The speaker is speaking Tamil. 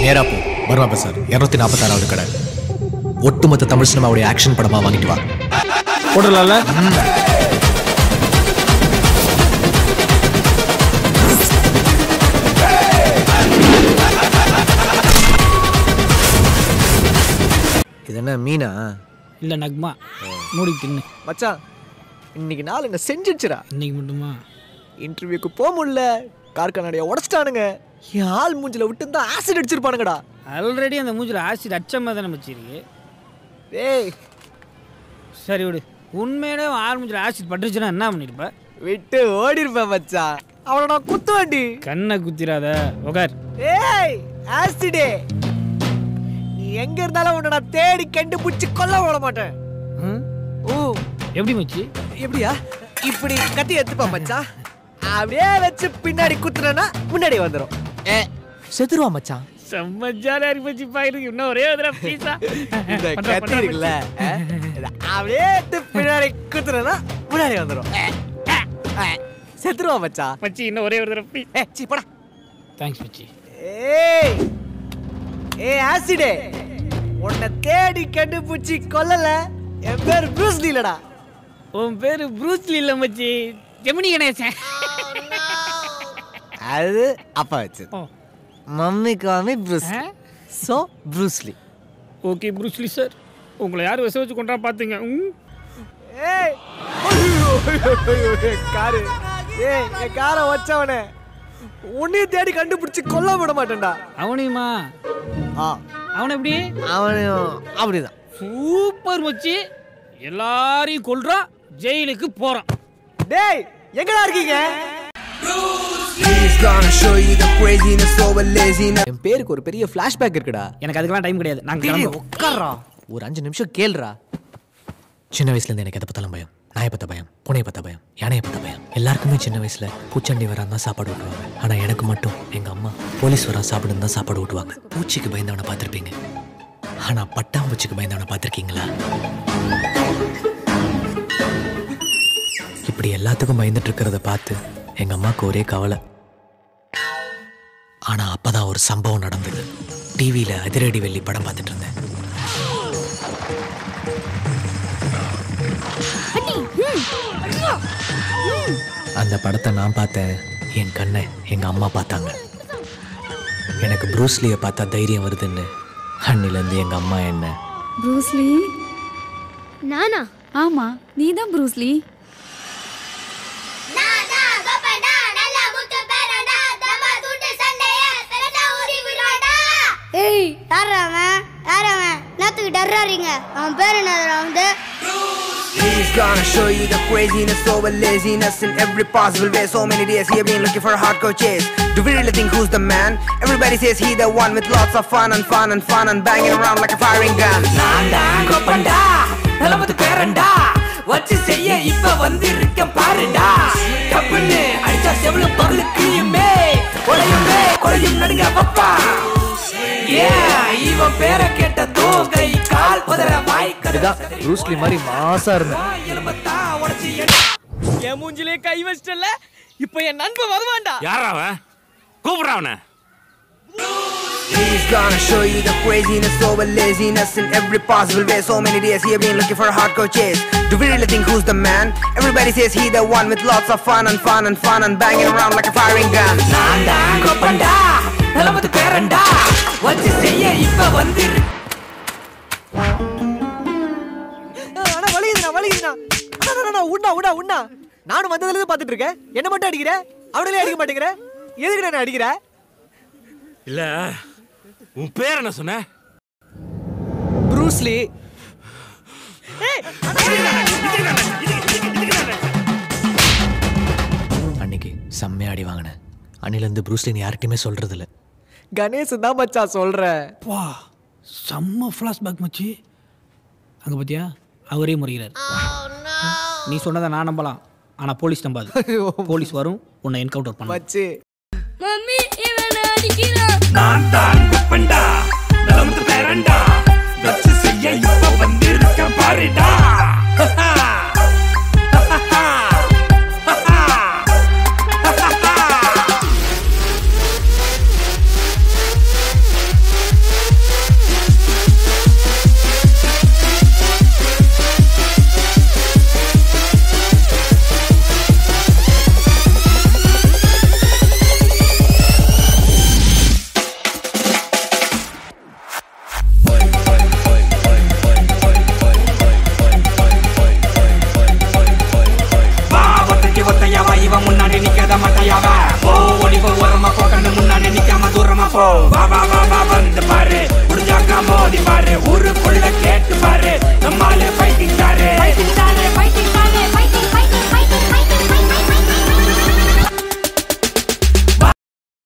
நேரா போ. பர்மா பசார் இரநூத்தி நாற்பத்தாறாவது கடை. ஒட்டுமொத்த தமிழ் சினிமாவுடைய ஆக்ஷன் படமா வாங்கிட்டு வா. போடலாம்ல இது என்ன மீனா? இல்லை நக்மா. மூடி தின்னு. மச்சான் இன்னைக்கு நாள் என்ன செஞ்சிடுச்சுடா. இன்னைக்கு மட்டுமா? இன்டர்வியூக்கு போக முடியல. கார் கண்ணாடியை உடச்சிட்டானுங்க. என் ஆள் மூஞ்சில விட்டு தான் ஆசிட் அடிச்சிருப்பானுங்கடா. ஆல்ரெடி அந்த மூஞ்சில் ஆசிட் அச்சமாக தானே வச்சிருக்கு ஏய் சரி விடு. உண்மையிலே ஆள் மூஞ்சில் ஆசிட் பட்டுருச்சுன்னா என்ன பண்ணிருப்ப? விட்டு ஓடி இருப்பேன் மச்சான் அவனை நான் குத்து வண்டி கண்ணை குத்திராத. உகார் ஏய் ஆசிடே நீ எங்க இருந்தாலும் உன்னை நான் தேடி கண்டுபிடிச்சு கொல்ல விட மாட்டேன்? ஓ எப்படி மச்சி? எப்படியா? இப்படி கத்தி எடுத்துப்பா மச்சான் அப்படியே வச்சு பின்னாடி குத்துனா முன்னாடி வந்துரும். ஏ செத்துருவா மச்சான். செம்ம ஜாலியாக இருக்கு மச்சி பாயிருக்கு இன்னும் ஒரே ஒரு பீஸா இந்த கத்தி இருக்குல்ல அப்படியே பின்னாடி குத்துனா முன்னாடி வந்துரும். ஏ, ஏ, ஏ, செத்துருவா மச்சான். மச்சி இன்னும் ஒரே ஒரு தடவை ப்ளீஸ் ஏ சீ போடா. தேங்க்ஸ் மச்சி. ஏய் ஏய் ஆசிடே உன்னை தேடி கண்டுபிடிச்சி கொல்லல. என் பேர் ப்ரூஸ் இல்லடா. உன் பேர் ப்ரூஸ்லி இல்லை மச்சி. ஜெமினி கணேசன். அது அப்பா வச்சு ஓ. மம்மிக்கு மம்மி ப்ரூஸ் ஆ? So Bruce Lee okay Bruce Lee sir உங்களை யார் விச வச்சு கொண்டா பார்த்துங்க காரு. ஏய் என் காரை வச்சவனே உன்னையும் தேடி கண்டுபிடிச்சி கொல்ல விட மாட்டேன்டா. அவனையுமா? ஆ. அவனை எப்படி? அவனையும் அப்படிதான். சூப்பர் மச்சி. எல்லாரையும் கொல்றான் ஜெயிலுக்கு போறான். டேய் எங்கடா இருக்கீங்க? என் பேருக்கு ஒரு பெரிய ஃப்ளாஷ்பேக் இருக்குடா. எனக்கு அதுக்கெல்லாம் டைம் கிடையாது. நாங்க. உட்கார்றா. ஒரு அஞ்சு நிமிஷம் கேளுடா. சின்ன வயசுல இருந்து எனக்கு எதை பத்தாலும் பயம். நாயை பத்த பயம் பூனையை பத்த பயம் யானையை பத்த பயம். எல்லாருக்குமே சின்ன வயசுல பூச்சண்டி வரான் தான் சாப்பாடு ஊட்டுவாங்க. ஆனா எனக்கு மட்டும் எங்க அம்மா போலீஸ் வரா சாப்பிடுன்னு தான் சாப்பாடு ஊட்டுவாங்க. பூச்சிக்கு பயந்தவனை பார்த்திருப்பீங்க. ஆனா பட்டாம்பூச்சிக்கு பயந்தவனை பார்த்திருக்கீங்களா? இப்படி எல்லாத்துக்கும் பயந்துட்டு இருக்கிறத பார்த்து எங்க அம்மாவுக்கு ஒரே கவலை. ஆனா அப்பதான் ஒரு சம்பவம் நடந்தது. டிவியில அதிரடி வெள்ளி படம் பார்த்துட்டு இருந்தேன். அந்த படத்தை நான் பார்த்தேன் என் கண்ணை எங்க அம்மா பார்த்தாங்க. எனக்கு ப்ரூஸ்லியை பார்த்தா தைரியம் வருதுன்னு அன்னிலேருந்து எங்க அம்மா என்ன. ப்ரூஸ்லி நானா? ஆமா நீ தான் ப்ரூஸ்லி ஏய் யார் அவன் யார் அவன் நாத்துக்கு டர்றாரீங்க அவன் பேர் என்னதுடா வந்து He's gonna show you the craziness over laziness in every possible way. So many days he have been looking for a hardcore chase. Do we really think who's the man? Everybody says he the one with lots of fun and fun and fun and banging around like a firing gun. கோப்பண்டா நிலமது பேரண்டா வச்சு செய்ய இப்ப வந்திருக்க பாருடா டப்புன்னு அடிச்சா செவ்வளவு பகலு கிளியுமே கொலையுமே கொலையும் நடுங்க பப்பா இவன் பேரை கேட்டதோ கை கால் உதற வாய் இதுதான் ப்ரூஸ்லி மாதிரி மாசா இருந்தேன் என் மூஞ்சிலே கை வச்சிட்டல இப்போ என் நண்பன் வருவான்டா யாரா அவன் கூப்பிடுறான் அவனை He's gonna show you the craziness over laziness in every possible way. So many days he have been looking for a hardcore chase. Do we really think who's the man? Everybody says he the one with lots of fun and fun and fun and banging around like a firing gun. நான்டா கோப்பண்டா நிலமது பேரண்டா வச்சு செய்ய இப்ப வந்திரு வலிக்குதுண்ணா வலிக்குதுண்ணா அண்ணா, அண்ணா, அண்ணா, உண்ணா உண்ணா உண்ணா. நானும் வந்ததுல இருந்து பார்த்துட்டு இருக்கேன். என்ன மட்டும் அடிக்கிற? அவனே அடிக்க மாட்டேங்கிற. எதுக்கு நான் அடிக்கிற? இல்ல உன் பேர் என்ன சொன்ன? ப்ரூஸ்லி. அன்னைக்கு செம்மையா அடி வாங்கினேன் அன்னிலேருந்து ப்ரூஸ்லின்னு யார்கிட்டயுமே சொல்றது இல்ல கணேஷ் தான் மச்சான் சொல்கிறேன் வா செம்ம ஃப்ளாஷ்பேக் மச்சி. அங்கே பார்த்தியா அவரே முறைகிறார் oh, நீ சொன்னதை நான் நம்பலாம். ஆனால் போலீஸ் நம்பாது. போலீஸ் வரும் உன்னை என்கவுண்டர் பண்ண மச்சி. மம்மி நான் தான் குப்பண்டா நலமுத்து பேரண்டா. வச்சு செய்ய இப்போ வந்திருக்கேன்